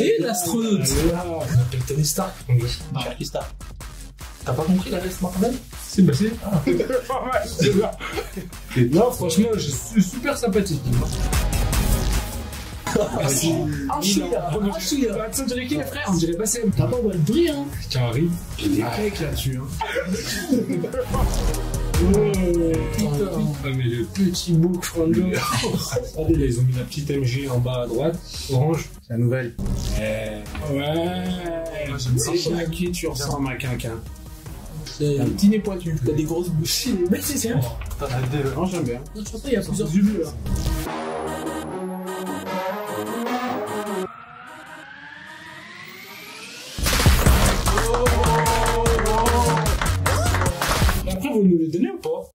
Et l'astronaute. On appelle Tony Stark. Jackie Star. T'as pas compris la reste Marvel C'est bah c'est. Non, franchement, je suis super sympathique. Ah. Ah. Bah, tu qui les frères On dirait Bassem. T'as pas le bruit, hein Tiens, arrive. J'ai des là-dessus. Hein. Ah, mais le petit bouc Frando. Regardez, là, ils ont mis la petite MG en bas à droite. Orange. C'est la nouvelle. Ouais. C'est à qui tu ressembles à quelqu'un C'est un petit nez pointu. T'as des grosses bouches. Mais c'est ça. T'en as deux. Non, j'aime bien. Je pense pas, il y a plusieurs vous nous les donnez ou pas?